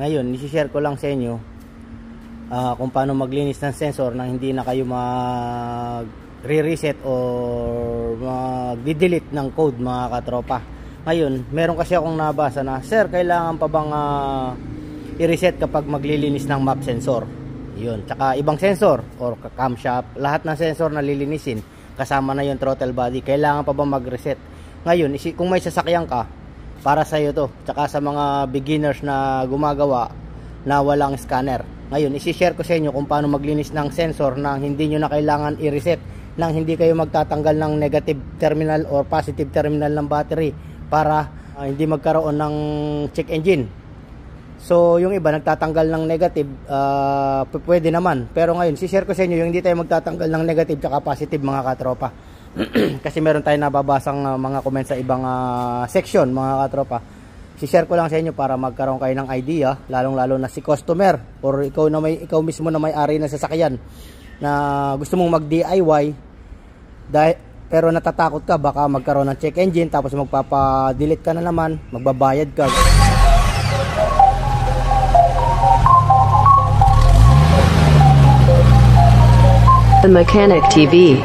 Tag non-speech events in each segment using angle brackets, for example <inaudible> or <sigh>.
Ngayon, isi-share ko lang sa inyo uh, kung paano maglinis ng sensor nang hindi na kayo mag re-reset or mag-delete ng code mga katropa. Ngayon, meron kasi akong nabasa na, Sir, kailangan pa bang uh, i-reset kapag maglilinis ng map sensor? Yun. Tsaka ibang sensor or camshaft, lahat ng sensor na lilinisin kasama na yung throttle body. Kailangan pa ba mag-reset? Ngayon, kung may sasakyan ka, para sa iyo to. Tsaka sa mga beginners na gumagawa na walang scanner. Ngayon, isi-share ko sa inyo kung paano maglinis ng sensor na hindi nyo na kailangan i-reset nang hindi kayo magtatanggal ng negative terminal or positive terminal ng battery para uh, hindi magkaroon ng check engine. So, yung iba nagtatanggal ng negative, uh, pwede naman. Pero ngayon, si-share ko sa inyo yung hindi tayo magtatanggal ng negative at positive mga katropa. <clears throat> kasi meron tayong nababasang uh, mga comment sa ibang uh, section mga katropa. Si-share ko lang sa inyo para magkaroon kayo ng idea lalong lalo na si customer or ikaw na may ikaw mismo na may-ari ng sasakyan na gusto mong mag DIY dahil pero natatakot ka baka magkaroon ng check engine tapos magpapa-delete ka na naman magbabayad ka. The Mechanic TV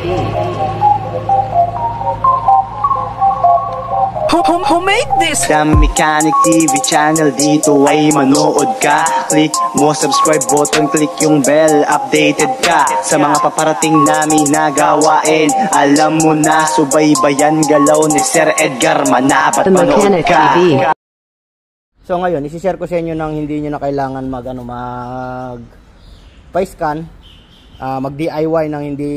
Who made this? Sa Mechanic TV channel dito ay manood ka. Click mo subscribe button, click yung bell Updated ka. Sa mga paparating namin na gawain Alam mo na, subaybayan galaw ni Sir Edgar Manapat manood ka. TV. So ngayon, isi-share ko sa inyo nang hindi nyo na kailangan mag ano, mag pa-scan uh, mag DIY nang hindi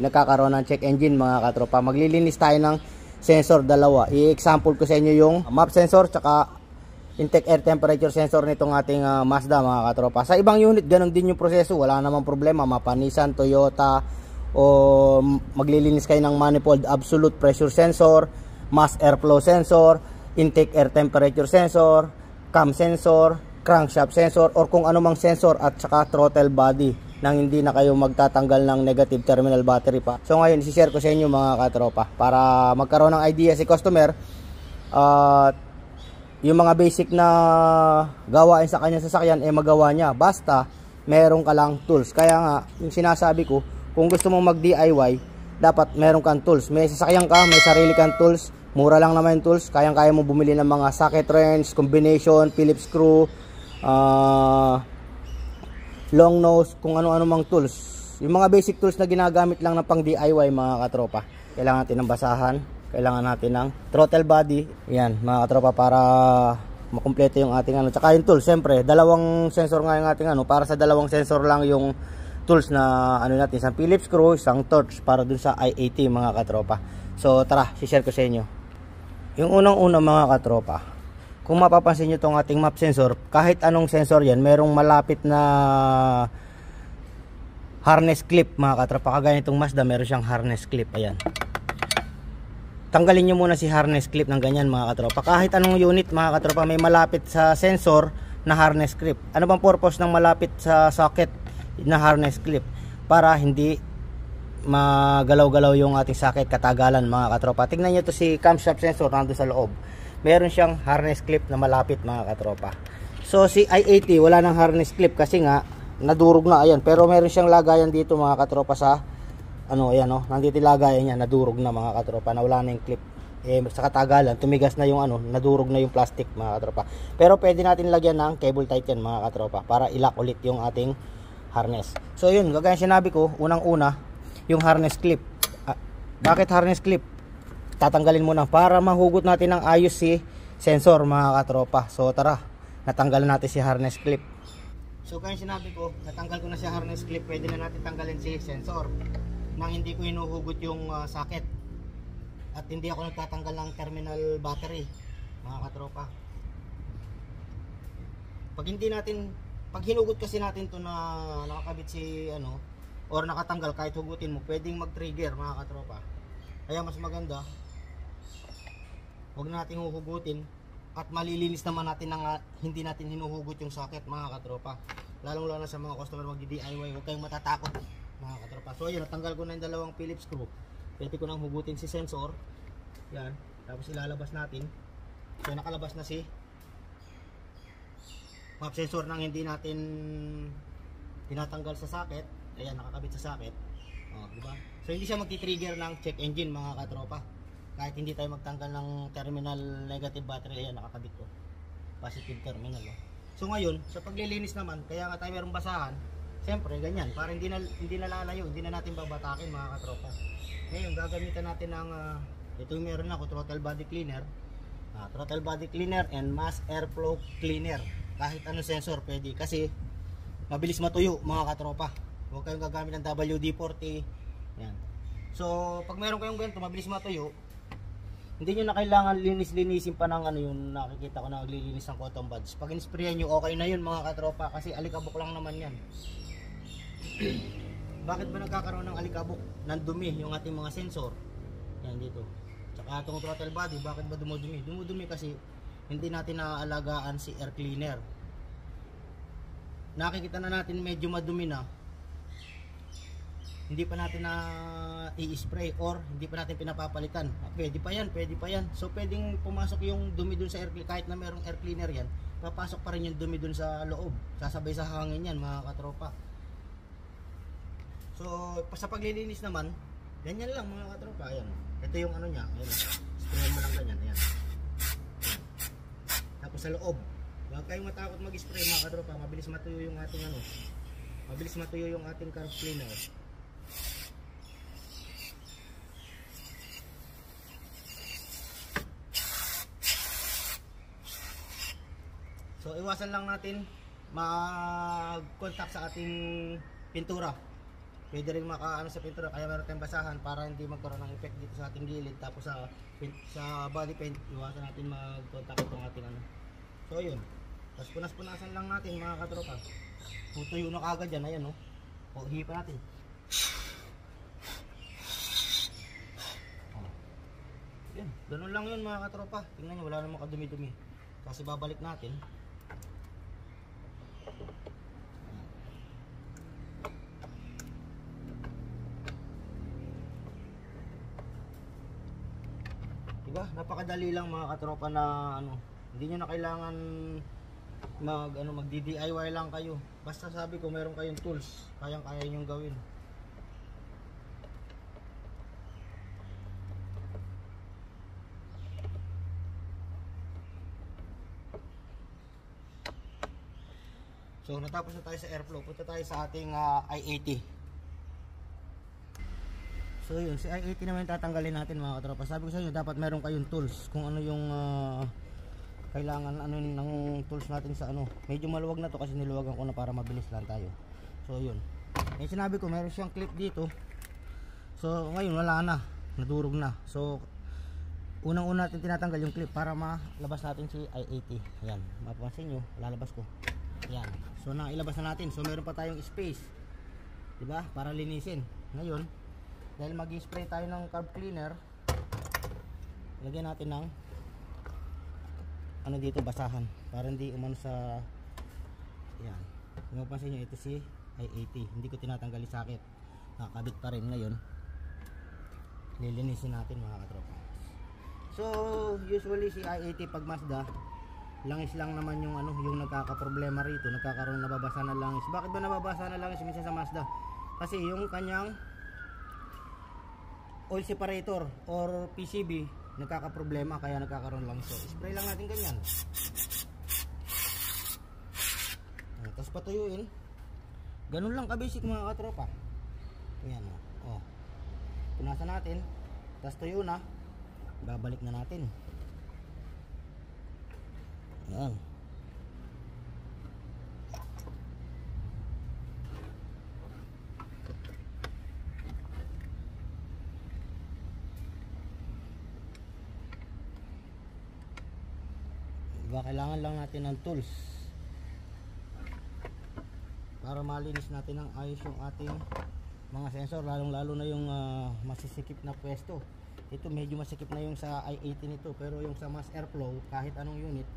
nakakaroon ng check engine mga katropa. Maglilinis tayo ng sensor dalawa. I-example ko sa inyo yung map sensor tsaka intake air temperature sensor nitong ating uh, Mazda mga katropa. Sa ibang unit ganun din yung proseso, wala namang problema. Mapa Nissan, Toyota o maglilinis kayo ng manifold absolute pressure sensor, mass airflow sensor, intake air temperature sensor, cam sensor, crankshaft sensor or kung anumang sensor at saka throttle body nang hindi na kayo magtatanggal ng negative terminal battery pa. So ngayon, isi-share ko sa inyo mga katropa para magkaroon ng idea si customer at uh, yung mga basic na gawain sa kanya sasakyan eh magawa niya. Basta meron ka lang tools. Kaya nga, yung sinasabi ko, kung gusto mong mag-DIY, dapat meron kang tools. May sasakyan ka, may sarili kang tools. Mura lang naman yung tools. Kayang-kaya mo bumili ng mga socket wrench, combination, Phillips screw, uh, long nose, kung ano-ano mang tools. Yung mga basic tools na ginagamit lang na pang DIY mga katropa. Kailangan natin ng basahan, kailangan natin ng throttle body. Yan mga katropa para makumpleto yung ating ano. Tsaka yung tools, siyempre, dalawang sensor nga yung ating ano. Para sa dalawang sensor lang yung tools na ano natin, isang Phillips screw, isang torch para dun sa I-80 mga katropa. So tara, si-share ko sa inyo. Yung unang-una mga katropa, kung mapapansin nyo itong ating map sensor kahit anong sensor yan merong malapit na harness clip mga katropa. Kagaya itong Mazda meron siyang harness clip. Ayan. Tanggalin nyo muna si harness clip ng ganyan mga katropa. Kahit anong unit mga katropa may malapit sa sensor na harness clip. Ano bang purpose ng malapit sa socket na harness clip? Para hindi magalaw-galaw yung ating socket katagalan mga katropa. Tingnan nyo to si camshaft sensor nando sa loob meron siyang harness clip na malapit mga katropa. So si i80 wala nang harness clip kasi nga nadurog na ayan. Pero meron siyang lagayan dito mga katropa sa ano ayan no? Nandito lagayan niya nadurog na mga katropa na wala na yung clip. Eh, sa katagalan tumigas na yung ano nadurog na yung plastic mga katropa. Pero pwede natin lagyan ng cable tight yan mga katropa para ilak ulit yung ating harness. So yun gagaya sinabi ko unang una yung harness clip. Ah, bakit harness clip tatanggalin muna para mahugot natin ng ayos si sensor mga katropa. So tara natanggal natin si harness clip. So kaya sinabi ko natanggal ko na si harness clip pwede na natin tanggalin si sensor. Nang hindi ko hinuhugot yung uh, socket. At hindi ako nagtatanggal ng terminal battery mga katropa. Pag hindi natin pag hinugot kasi natin to na nakakabit si ano or nakatanggal kahit hugutin mo pwedeng mag trigger mga katropa kaya mas maganda huwag natin huhugutin at malilinis naman natin na hindi natin hinuhugot yung socket mga katropa lalong lalo sa mga customer mag DIY huwag kayong matatakot mga katropa so ayun natanggal ko na yung dalawang Phillips screw pwede ko nang hugutin si sensor yan tapos ilalabas natin so nakalabas na si map sensor nang hindi natin tinatanggal sa socket. Ayan, nakakabit sa socket. Oh, di ba? So hindi siya magti-trigger ng check engine mga katropa. Kahit hindi tayo magtanggal ng terminal negative battery, ayan nakakabit ko. Positive terminal. Oh. So ngayon, sa paglilinis naman, kaya nga tayo merong basahan, siyempre ganyan, para hindi na hindi na lalayo, hindi na natin babatakin mga katropa. Ngayon, gagamitan natin ng ah, ito yung meron ako, throttle body cleaner. Ah, throttle body cleaner and mass airflow cleaner. Kahit ano sensor pwede kasi mabilis matuyo mga katropa. Huwag kayong gagamit ng WD-40. Yan. So, pag meron kayong ganito, mabilis matuyo, hindi nyo na kailangan linis-linisin pa ng ano yung nakikita ko na naglilinis ng cotton buds. Pag in-sprayan nyo, okay na yun mga katropa kasi alikabok lang naman yan. <clears throat> Bakit ba nagkakaroon ng alikabok? Ng dumi yung ating mga sensor. Yan dito. Tsaka itong throttle body, bakit ba dumudumi? Dumudumi kasi hindi natin naaalagaan si air cleaner. Nakikita na natin medyo madumi na. Hindi pa natin na i-spray or hindi pa natin pinapapalitan. Pwede pa yan, pwede pa yan. So pwedeng pumasok yung dumi dun sa air cleaner, kahit na merong air cleaner yan, papasok pa rin yung dumi dun sa loob. Sasabay sa hangin yan mga katropa. So sa paglilinis naman, ganyan lang mga katropa. Ayan. Ito yung ano niya. Ayan. Spray mo lang ganyan. Ayan. Tapos sa loob. Huwag kayong matakot mag-spray mga katropa. Mabilis matuyo yung ating ano. Mabilis matuyo yung ating carb cleaner. Iwasan lang natin mag-contact sa ating pintura. Pwede rin makaano sa pintura kaya meron tayong basahan para hindi magkaroon ng effect dito sa ating gilid tapos sa sa body paint iwasan natin mag-contact itong ating ano. So yun. Tapos punas-punasan lang natin mga katropa. Tutuyo na kagad yan ayan oh. O hipa natin. Oh. Yan, ganun lang yun mga katropa. Tingnan nyo, wala namang kadumi-dumi. Kasi babalik natin. Diba? Napakadali lang mga katropa na ano, hindi nyo na kailangan mag ano mag DIY lang kayo. Basta sabi ko meron kayong tools, kayang-kaya niyo gawin. So natapos na tayo sa airflow, punta tayo sa ating ah, i80. So yun, si i80 naman tatanggalin natin mga katropa. Sabi ko sa inyo, dapat meron kayong tools kung ano yung ah, kailangan ano ng tools natin sa ano. Medyo maluwag na to kasi niluwagan ko na para mabilis lang tayo. So yun. Yung sinabi ko, meron siyang clip dito. So ngayon wala na, nadurog na. So unang-una natin tinatanggal yung clip para malabas natin si i80. Ayan, mapapansin nyo, lalabas ko. Ayan. So nailabas na natin. So meron pa tayong space. 'Di ba? Para linisin. Ngayon, dahil mag-spray tayo ng carb cleaner, lagyan natin ng ano dito basahan para hindi umano sa Ayan. Kung mapansin nyo, ito si i80. Hindi ko tinatanggal yung sakit. Nakakabit pa rin ngayon. Lilinisin natin mga katropa. So, usually si i80 pag Mazda, langis lang naman yung ano, yung nagkaka-problema rito, nagkakaroon nababasa na langis. Bakit ba nababasa na langis minsan sa Mazda? Kasi yung kanyang oil separator or PCB nagkaka-problema kaya nagkakaroon langis. So, spray lang natin ganyan. Tapos patuyuin. Ganun lang ka-basic mga katropa. Ayan o. Oh. Punasan natin. Tapos tuyo na. Babalik na natin. Ayan. Diba, kailangan lang natin ng tools para malinis natin ng ayos yung ating mga sensor lalong lalo na yung ah, masisikip na pwesto ito medyo masikip na yung sa i80 nito pero yung sa mass airflow kahit anong unit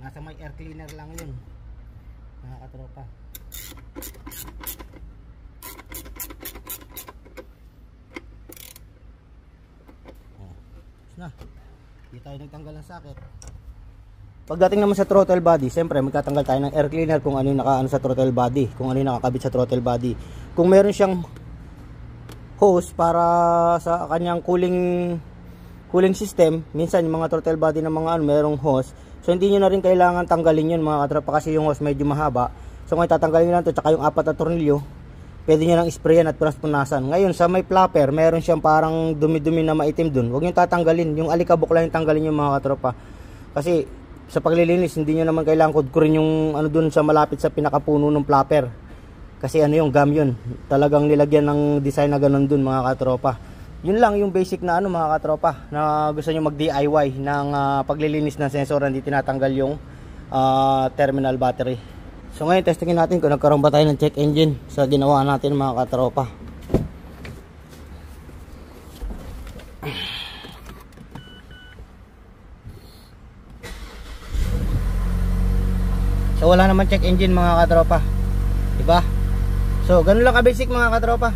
nasa may air cleaner lang yun mga katropa oh, na hindi tayo nagtanggal ng sakit Pagdating naman sa throttle body, siyempre magtatanggal tayo ng air cleaner kung ano yung nakaano sa throttle body, kung ano yung nakakabit sa throttle body. Kung meron siyang hose para sa kanyang cooling cooling system, minsan yung mga throttle body ng mga ano, merong hose. So hindi niyo na rin kailangan tanggalin yun mga katropa kasi yung hose medyo mahaba. So ngayon tatanggalin niyo lang to tsaka yung apat na tornilyo. Pwede niyo lang sprayan at punas-punasan. Ngayon sa may flapper, meron siyang parang dumi-dumi na maitim dun. Huwag niyo tatanggalin. Yung alikabok lang yung tanggalin yung mga katropa. Kasi sa paglilinis, hindi niyo naman kailangan kudkurin yung ano dun sa malapit sa pinakapuno ng flapper. Kasi ano yung gum yun. Talagang nilagyan ng design na ganun dun mga katropa. Yun lang yung basic na ano mga katropa na gusto nyo mag DIY ng ah, paglilinis ng sensor hindi tinatanggal yung ah, terminal battery. So ngayon testingin natin kung nagkaroon ba tayo ng check engine sa ginawa natin mga katropa. So wala naman check engine mga katropa. Diba? So ganun lang ka basic mga katropa.